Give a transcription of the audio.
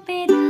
esperar.